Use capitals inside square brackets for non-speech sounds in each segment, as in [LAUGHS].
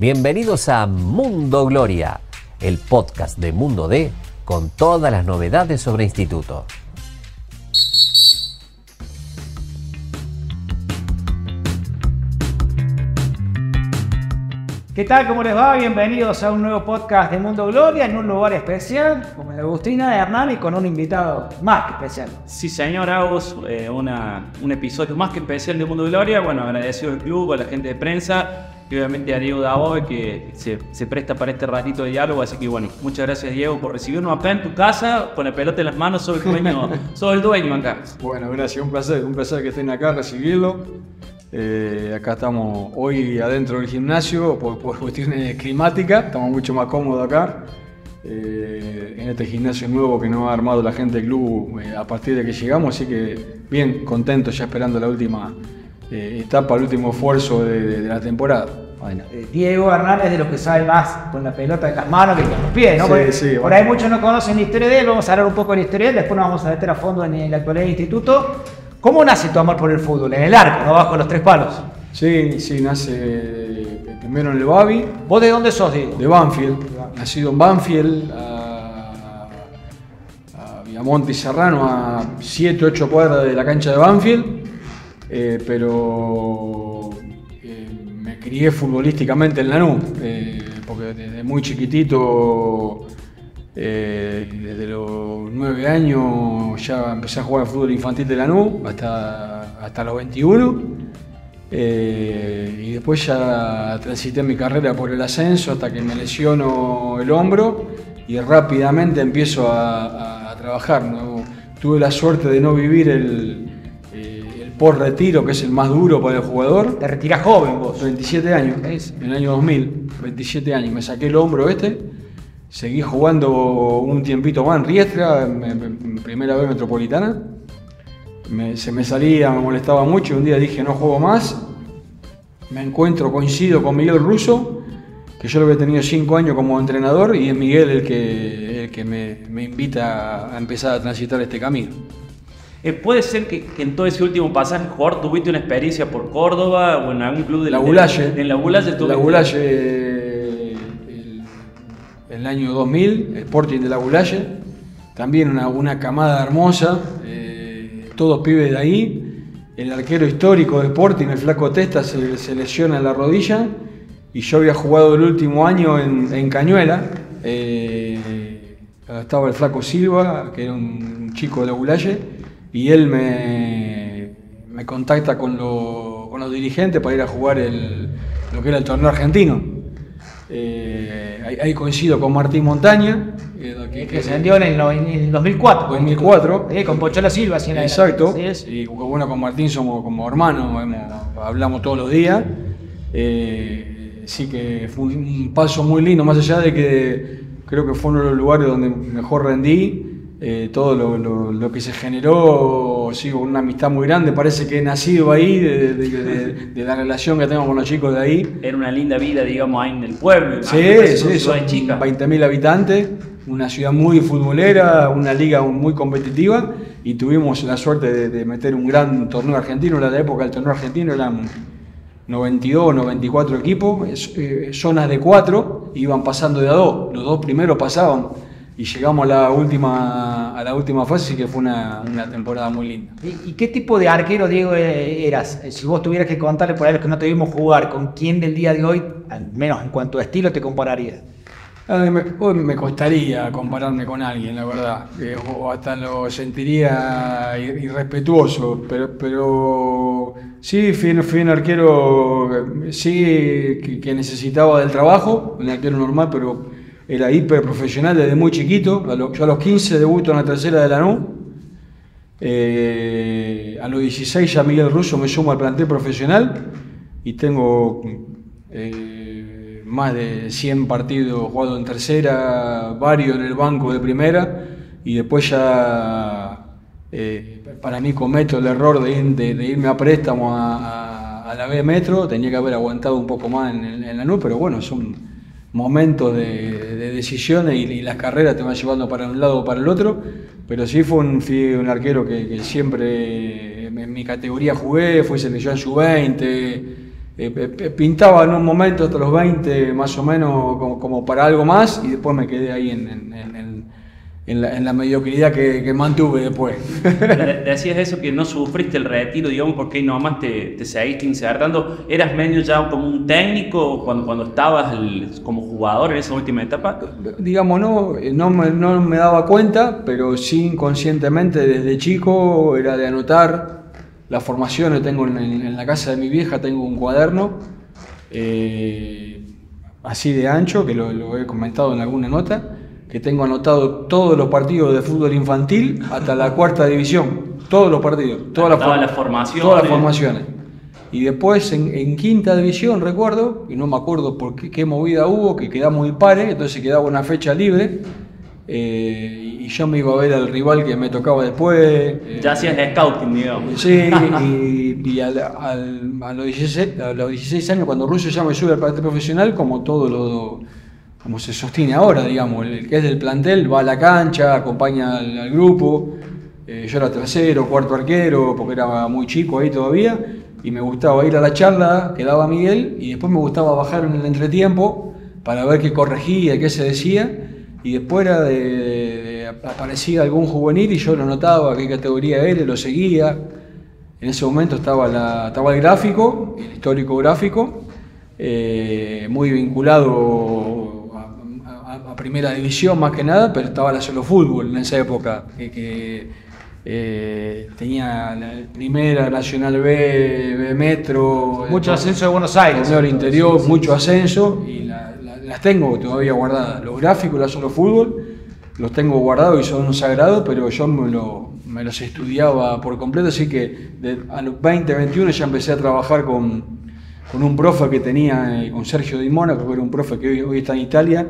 Bienvenidos a Mundo Gloria, el podcast de Mundo D con todas las novedades sobre instituto. ¿Qué tal? ¿Cómo les va? Bienvenidos a un nuevo podcast de Mundo Gloria en un lugar especial, como la Agustina de Hernán y con un invitado más que especial. Sí, señor Agus, eh, una- un episodio más que especial de Mundo Gloria. Bueno, agradecido al club, a la gente de prensa y obviamente a Diego Davoe que se, se presta para este ratito de diálogo. Así que bueno, muchas gracias Diego por recibirnos acá en tu casa con la pelota en las manos. Soy el dueño, [LAUGHS] soy el dueño acá. Bueno, gracias, un placer, un placer que estén acá, recibirlo. Eh, acá estamos hoy adentro del gimnasio por, por cuestiones climáticas, estamos mucho más cómodos acá. eh, en este gimnasio nuevo que nos ha armado la gente del club eh, a partir de que llegamos, así que bien contentos ya esperando la última eh, etapa, el último esfuerzo de, de- de la temporada. Bueno, eh, Diego Hernán es de los que sabe más con la pelota en las manos que con los pies, ¿no? Sí, Porque sí, por bueno. ahí muchos no conocen la historia de él, vamos a hablar un poco de la historia de él, después nos vamos a meter a fondo en, en la actualidad del instituto. ¿Cómo nace tu amor por el fútbol? En el arco, no bajo los tres palos. Sí, sí, nace eh, primero en el Babi, ¿Vos de dónde sos, Diego? de Banfield, nacido en Banfield, a, a Viamonte y Serrano, a 7, 8 cuadras de la cancha de Banfield, eh, pero eh, me crié futbolísticamente en Lanús, eh, porque desde muy chiquitito, eh, desde los 9 años ya empecé a jugar al fútbol infantil de Lanús hasta, hasta los 21. Eh, y después ya transité mi carrera por el ascenso hasta que me lesiono el hombro y rápidamente empiezo a, a- trabajar. Tuve la suerte de no vivir el, el post-retiro, que es el más duro para el jugador. Te retirás joven vos. 27 años, en el año 2000, 27 años. Me saqué el hombro este, seguí jugando un tiempito más en Riestra, en, en- en primera vez metropolitana. Me- se me salía, me molestaba mucho y un día dije no juego más. Me encuentro, coincido con Miguel Russo, que yo lo había tenido 5 años como entrenador y es Miguel el que, el que me, me invita a empezar a transitar este camino. Eh, ¿Puede ser que, que en todo ese último pasaje, jugador, tuviste una experiencia por Córdoba o en algún club de La Gulaye. En la Gulaye La Gulaye, eh, el, el año 2000, Sporting de la Gulaye. También una, una camada hermosa, eh, todos pibes de ahí. El arquero histórico de Sporting, el Flaco Testa, se, se lesiona en la rodilla. Y yo había jugado el último año en, en Cañuela. eh, estaba el Flaco Silva, que era un chico de la Gulaye. Y él me, me contacta con, lo- con los dirigentes para ir a jugar el- lo que era el torneo argentino. Eh, ahí, ahí coincido con Martín Montaña, eh, que, Que se vendió en el, en el 2004. 2004. Sí, con Pochola Silva. así en Exacto. Y bueno, con Martín somos como hermanos, hemos- hablamos todos los días. Eh, sí que fue un, un paso muy lindo, más allá de que creo que fue uno de los lugares donde mejor rendí. Eh, todo lo, lo- lo que se generó, sigo con una amistad muy grande, parece que he nacido ahí, de, de- de- de la relación que tengo con los chicos de ahí. Era una linda vida, digamos, ahí en el pueblo. Sí, sí, son chica. 20.000 habitantes, una ciudad muy futbolera, una liga muy competitiva y tuvimos la suerte de, meter un gran torneo argentino. En la época del torneo argentino eran 92, 94 equipos, eh, zonas de cuatro, iban pasando de a dos. Los dos primeros pasaban y llegamos a la última, a la última fase, que fue una, una temporada muy linda. ¿Y, y qué tipo de arquero, Diego, eh, eras? Eh, Si vos tuvieras que contarle por ahí los que no te vimos jugar, ¿con quién del día de hoy, al menos en cuanto a estilo, te compararías? Ay, me, hoy me costaría compararme con alguien, la verdad. Eh, o hasta lo sentiría ir- irrespetuoso. Pero, pero sí, fui, un- fui un arquero, eh, sí, que, que necesitaba del trabajo, un arquero normal, pero era hiper profesional desde muy chiquito. Yo a los 15 debuto en la tercera de Lanús. Eh, a los 16 ya Miguel Russo me sumo al plantel profesional y tengo eh, más de 100 partidos jugados en tercera, varios en el banco de primera y después ya eh, para mí cometo el error de, ir- irme a préstamo a la B Metro, tenía que haber aguantado un poco más en, en la NU, pero bueno, son momentos de, de decisiones y, las carreras te van llevando para un lado o para el otro, pero sí fue un, arquero que, siempre en mi categoría jugué, fui selección sub-20, eh, eh, pintaba en un momento hasta los 20 más o menos como, como para algo más y después me quedé ahí en, en- en- en- la, en la mediocridad que, que mantuve después. [LAUGHS] De- Decías eso que no sufriste el retiro, digamos, porque ahí nomás te, te seguiste insertando. ¿Eras medio ya como un técnico cuando, cuando estabas el- como jugador en esa última etapa? Digamos, no, eh, no, me, no me daba cuenta, pero sí inconscientemente desde chico era de anotar las formaciones. Tengo en, en- en la casa de mi vieja tengo un cuaderno eh, así de ancho, que lo, lo he comentado en alguna nota, que tengo anotado todos los partidos de fútbol infantil hasta la cuarta división. Todos los partidos, todas las, Anotaba form- las formaciones. Todas las formaciones. Y después en, en quinta división, recuerdo, y no me acuerdo por qué, qué movida hubo, que quedamos impares, entonces quedaba una fecha libre. eh, y yo me iba a ver al rival que me tocaba después. eh, Ya hacías scouting, digamos. Sí, [LAUGHS] y, y al- al- a, los 16, a los 16 años, cuando Russo ya me sube al plantel profesional, como todo lo como se sostiene ahora, digamos, el que es del plantel va a la cancha, acompaña al, grupo. eh, yo era tercero, cuarto arquero, porque era muy chico ahí todavía, y me gustaba ir a la charla que daba Miguel, y después me gustaba bajar en el entretiempo para ver qué corregía, qué se decía, y después aparecía algún juvenil y yo lo notaba, qué categoría era, lo seguía. En ese momento estaba, la, estaba el gráfico, el histórico gráfico, eh, muy vinculado primera división más que nada, pero estaba la solo fútbol en esa época, que, que, eh, tenía la primera, Nacional B, B Metro, Mucho eh, ascenso de Buenos Aires. del interior, mucho ascenso y la- la- las tengo todavía guardadas. Los gráficos, la solo fútbol, los tengo guardados y son sagrados, pero yo me, lo- me los estudiaba por completo, así que de- a los 20, 21 ya empecé a trabajar con, con un profe que tenía, eh, con Sergio Di Mónaco, que era un profe que hoy, hoy está en Italia.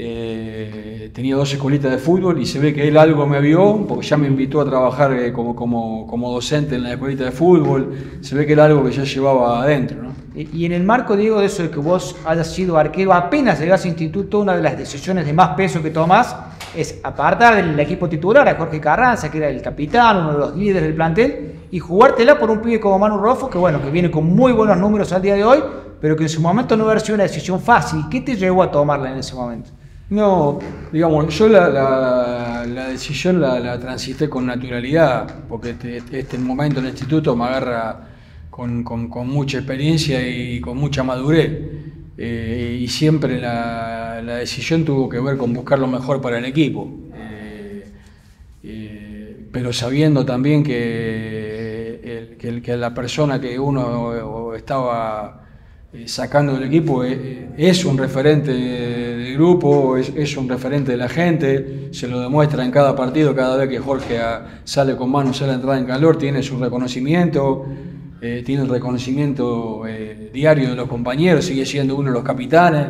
Eh, tenía dos escuelitas de fútbol y se ve que él algo me vio, porque ya me invitó a trabajar eh, como, como, como docente en la escuelita de fútbol. Se ve que era algo que ya llevaba adentro. ¿no? Y y en el marco, Diego, de eso de que vos hayas sido arquero, apenas llegás a instituto, una de las decisiones de más peso que tomás es apartar del equipo titular a Jorge Carranza, que era el capitán, uno de los líderes del plantel, y jugártela por un pibe como Manu Rofo, que bueno, que viene con muy buenos números al día de hoy, pero que en su momento no hubiera sido una decisión fácil. ¿Qué te llevó a tomarla en ese momento? No, digamos, yo la, la- la decisión la, transité con naturalidad, porque este, este momento en el instituto me agarra con, con- mucha experiencia y con mucha madurez. Eh, y siempre la, la decisión tuvo que ver con buscar lo mejor para el equipo. Eh, eh, pero sabiendo también que, que, la persona que uno estaba sacando del equipo es un referente grupo, es, un referente de la gente, se lo demuestra en cada partido, cada vez que Jorge sale con manos a la entrada en calor, tiene su reconocimiento, eh, tiene el reconocimiento eh, diario de los compañeros, sigue siendo uno de los capitanes.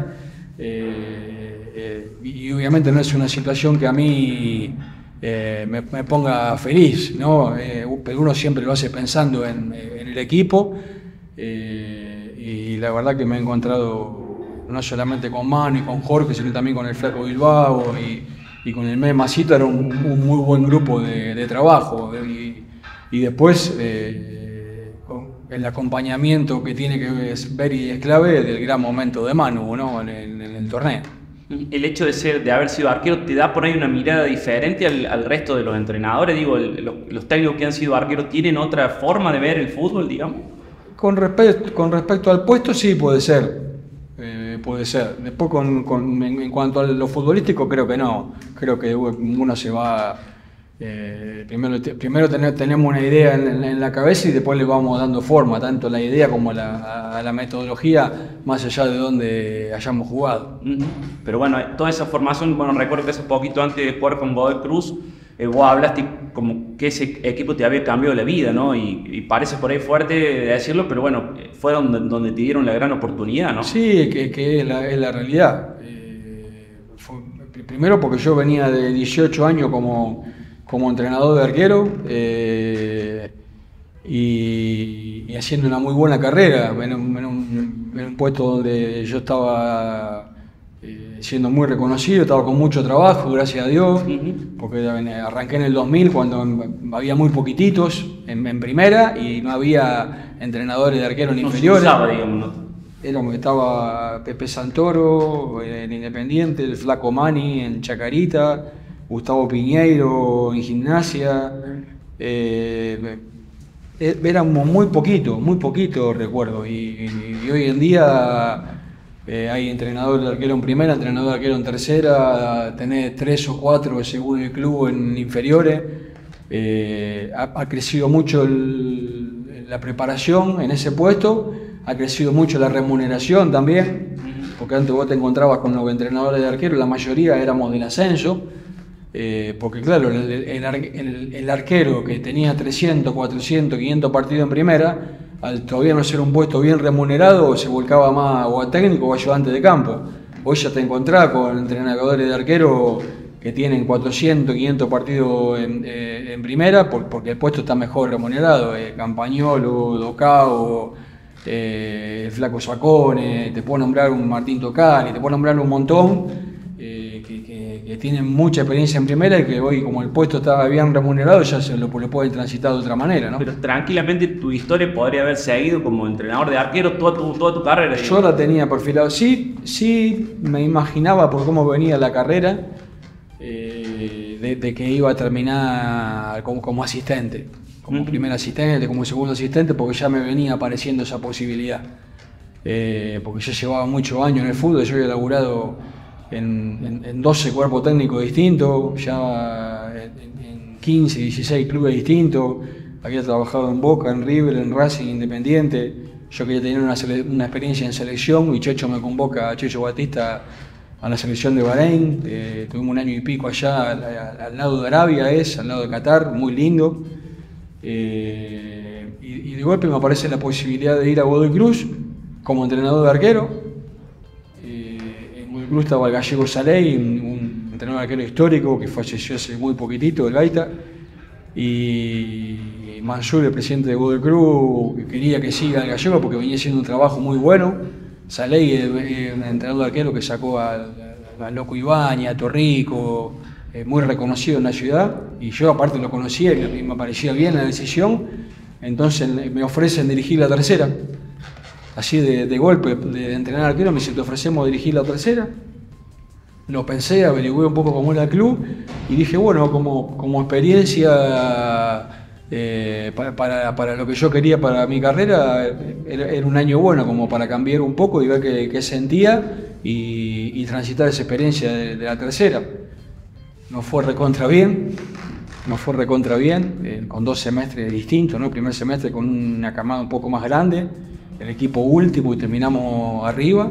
eh, y obviamente no es una situación que a mí me, ponga feliz, pero uno siempre lo hace pensando en, en el equipo y la verdad que me he encontrado no solamente con Manu y con Jorge, sino también con el Flaco Bilbao y, y con el Memacito, era un, un muy buen grupo de, de trabajo. Y, y después eh, el acompañamiento que tiene que ver y es clave del gran momento de Manu ¿no? en, el, en el torneo. El hecho de ser, de haber sido arquero te da por ahí una mirada diferente al, al resto de los entrenadores. Digo, el- los, los técnicos que han sido arqueros tienen otra forma de ver el fútbol, digamos. Con, con respecto al puesto, sí puede ser. Eh, puede ser. Después, con, en, cuanto a lo futbolístico, creo que no. Creo que uno se va. eh, primero primero tener- tenemos una idea en, la cabeza y después le vamos dando forma, tanto la idea como a la, la metodología, más allá de donde hayamos jugado. Pero bueno, toda esa formación, bueno, recuerdo que hace poquito antes de jugar con Godoy Cruz, eh, vos hablaste como que ese equipo te había cambiado la vida, ¿no? Y, parece por ahí fuerte decirlo, pero bueno, fue donde, donde te dieron la gran oportunidad, ¿no? Sí, que, que es, la, realidad. Eh, primero porque yo venía de 18 años como, como entrenador de arquero eh, y, haciendo una muy buena carrera en un puesto donde yo estaba eh, siendo muy reconocido, estaba con mucho trabajo, gracias a Dios, porque arranqué en el 2000 cuando había muy poquititos en, en primera y no había entrenadores de arqueros ni No inferiores. usaba, digamos, ¿no? Éramos, estaba Pepe Santoro en Independiente, el Flaco Mani en Chacarita, Gustavo Piñeiro en Gimnasia. eh, eh, éramos muy poquito, muy poquito recuerdo. Y, y- y hoy en día eh, hay entrenador de arquero en primera, entrenador de arquero en tercera, tenés tres o cuatro según el club en inferiores. Eh, ha, crecido mucho la preparación en ese puesto, ha crecido mucho la remuneración también, porque antes vos te encontrabas con los entrenadores de arquero, la mayoría éramos del ascenso, eh, porque claro, el, el ar- el- el arquero que tenía 300, 400, 500 partidos en primera, al todavía no ser un puesto bien remunerado, se volcaba más o a técnico o ayudante de campo. Hoy ya te encontrás con entrenadores de arquero que tienen 400, 500 partidos en, eh, primera, por- porque el puesto está mejor remunerado. eh, Campañolo, Docao, eh, Flaco Sacone, te puedo nombrar un Martín Tocani, te puedo nombrar un montón que, tienen mucha experiencia en primera y que hoy, como el puesto estaba bien remunerado, ya se lo, lo pueden transitar de otra manera. ¿no? Pero tranquilamente tu historia podría haber seguido como entrenador de arquero toda tu, toda tu carrera. Yo digamos. la tenía perfilado. Sí, sí, me imaginaba por cómo venía la carrera eh, de, de que iba a terminar como, como asistente, como primer asistente, como segundo asistente, porque ya me venía apareciendo esa posibilidad. Eh, porque yo llevaba muchos años en el fútbol, yo había laburado en, en- en 12 cuerpos técnicos distintos, ya en, en 15, 16 clubes distintos, había trabajado en Boca, en River, en Racing, Independiente, yo quería tener una, una experiencia en selección y Checho me convoca, Checho Batista, a la selección de Bahrein, eh, tuvimos un año y pico allá al, al- al lado de Arabia, es, al lado de Qatar, muy lindo. Eh, y, y de golpe me aparece la posibilidad de ir a Godoy Cruz como entrenador de arquero. Eh, Cruz estaba el gallego Saley, un, un entrenador arquero histórico que falleció hace muy poquitito, el Gaita. Y Mansur, el presidente de Godoy Cruz, que quería que siga el gallego porque venía haciendo un trabajo muy bueno. Saley es es un entrenador arquero que sacó al, al Loco Ibaña, a Torrico, eh, muy reconocido en la ciudad. Y yo aparte lo conocía y me parecía bien la decisión. Entonces me ofrecen dirigir la tercera así de, golpe, de entrenar arquero, me dice, te ofrecemos dirigir la tercera. Lo pensé, averigüé un poco cómo era el club y dije, bueno, como, como experiencia eh, pa- para, para lo que yo quería para mi carrera, era, un año bueno como para cambiar un poco y ver qué, sentía y, transitar esa experiencia de, la tercera. Nos fue recontra bien, nos fue recontra bien, eh, con dos semestres distintos, ¿no? El primer semestre con una camada un poco más grande, el equipo último y terminamos arriba,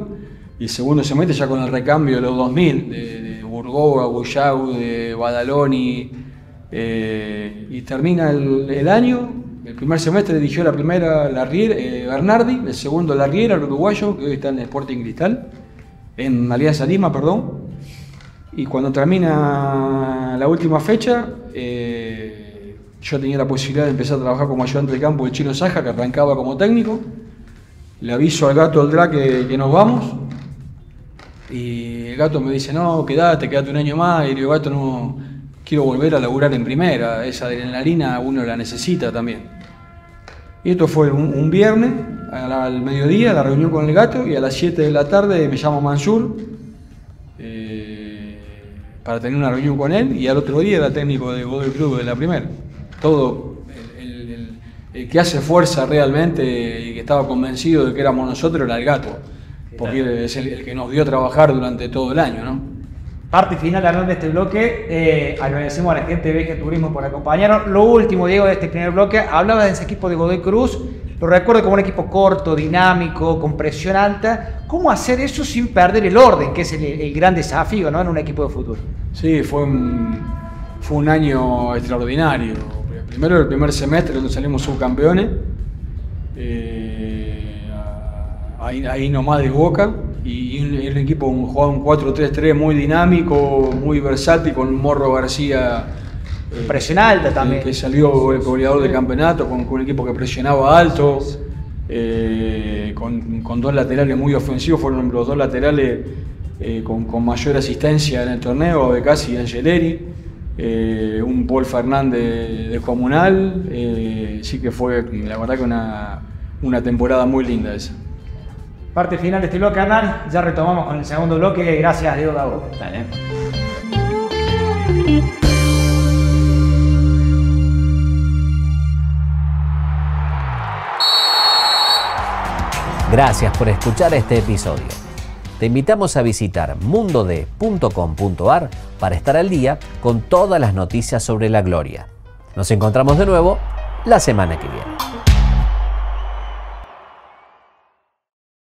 y el segundo semestre ya con el recambio de los 2000, de, de Burgoa, Guyau, de Badaloni, eh, y termina el, el año, el primer semestre dirigió la primera eh, Bernardi, el segundo Larriera, el uruguayo, que hoy está en Sporting Cristal, en Alianza Lima, perdón, y cuando termina la última fecha, eh, yo tenía la posibilidad de empezar a trabajar como ayudante de campo del Chino Saja, que arrancaba como técnico. Le aviso al gato al que, que nos vamos. Y el gato me dice, no, quédate, quédate un año más. Y le digo, gato, no, quiero volver a laburar en primera. Esa adrenalina uno la necesita también. Y esto fue un, viernes, al mediodía, la reunión con el gato, y a las 7 de la tarde me llamo Mansur eh, para tener una reunión con él, y al otro día era técnico de Godoy Club de la primera. Todo, el- el que hace fuerza realmente y que estaba convencido de que éramos nosotros era el gato, porque es el, el que nos dio a trabajar durante todo el año, ¿no? Parte final, Hernán, de este bloque. Eh, agradecemos a la gente de Veje Turismo por acompañarnos. Lo último, Diego, de este primer bloque, hablabas de ese equipo de Godoy Cruz. Lo recuerdo como un equipo corto, dinámico, con presión alta. ¿Cómo hacer eso sin perder el orden, que es el, el gran desafío ¿no? en un equipo de fútbol? Sí, fue un, fue un año extraordinario. Primero el primer semestre donde salimos subcampeones, eh, ahí, ahí nomás de boca, y, un, un equipo jugaba un 4-3-3 muy dinámico, muy versátil, con Morro García. eh, Presión alta también. Que salió el goleador del campeonato, con, con un equipo que presionaba alto, eh, con, con dos laterales muy ofensivos, fueron los dos laterales eh, con, con, mayor asistencia en el torneo, Becasi y Angeleri, eh, un Paul Fernández de Comunal, eh, sí que fue la verdad que una, una temporada muy linda esa. Parte final de este bloque, Hernán. Ya retomamos con el segundo bloque. Gracias, Diego Dago. Dale. Gracias por escuchar este episodio. Te invitamos a visitar mundode.com.ar para estar al día con todas las noticias sobre la gloria. Nos encontramos de nuevo la semana que viene.